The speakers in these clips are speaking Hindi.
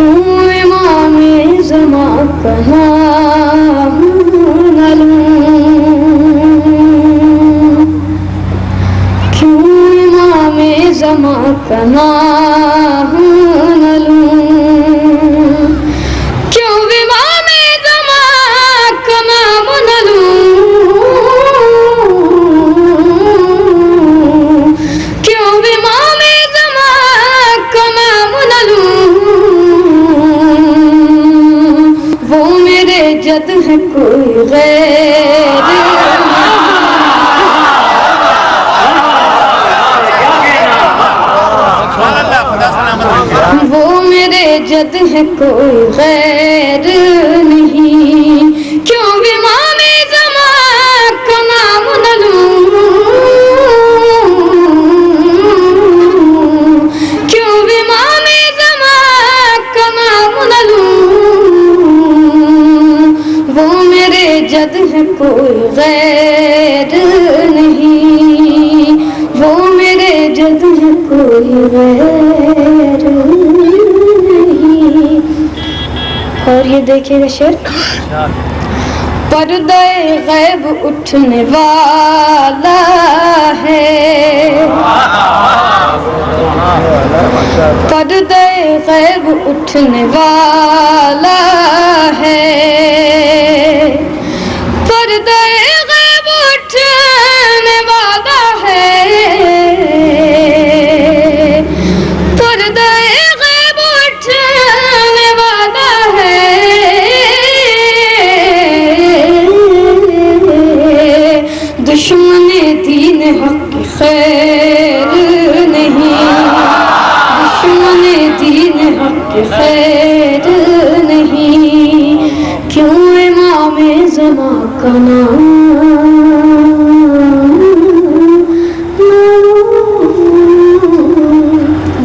क्यों इमाम जमा कहा क्यों इमाम जमा कहा मेरे है कोई गैर वो मेरे जद है कोई गैर कोई गैर नहीं, वो मेरे जद है कोई गैर नहीं। और ये देखिएगा शेर। पर्दे गैब उठने वाला है। पर्दे गैब उठने वाला है। दुश्मन दीन हक खैर नहीं। दुश्मन दीन हक खैर नहीं। क्यों इमाम जमा का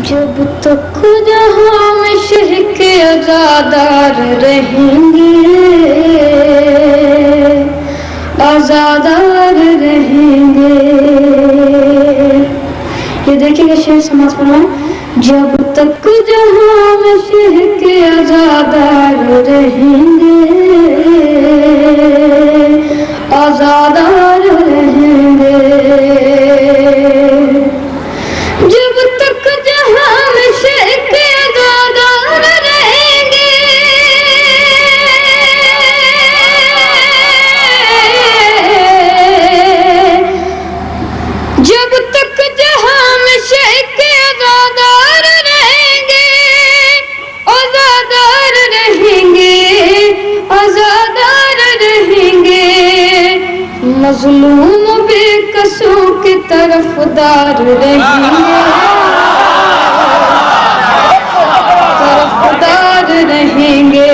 जब तक जहाँ में शह के आजादार रहेंगे। आजादार रहेंगे। ये देखिएगा शेर समाज पर जब तक जहाँ में शेर के आजादार रहेंगे, आजादार मजलूम बेकसों के तरफदार रहेंगे तरफदार रहेंगे।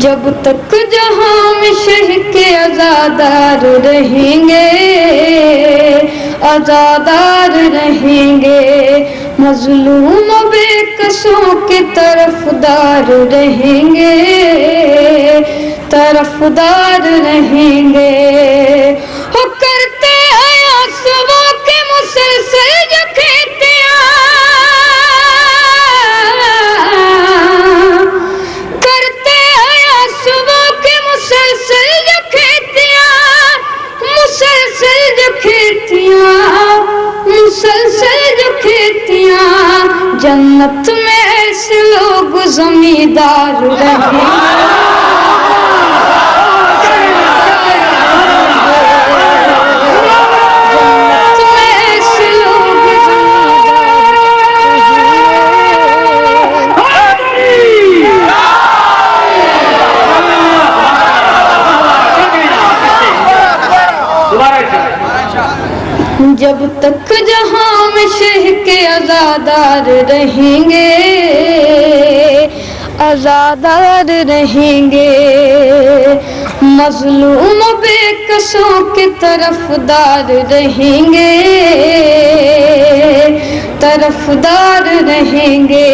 जब तक जहाँ में शह के आजादार रहेंगे आजादार रहेंगे। मजलूम बेकसों के तरफदार रहेंगे। तरफदार रहेंगे। हो करते आया सुबह के मुसलसल जो खेतियाँ करते आया सुबह के मुसलसल जो खेतियाँ मुसलसल जो खेतियाँ मुसलसल जो खेतियाँ जन्नत में ऐसे लोग जमींदार रहे जब तक जहाँ में शह के आजादार रहेंगे आजादार रहेंगे। मजलूम बेकसों के तरफदार रहेंगे तरफदार रहेंगे।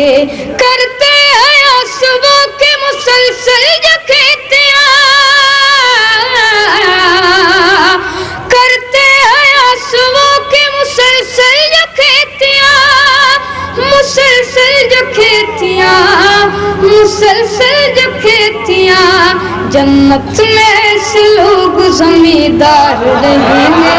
करते आया सुबह के मुसलसल जो खेतियाँ मुसलसल जो खेतियाँ। जन्नत में से लोग जमींदार रहेंगे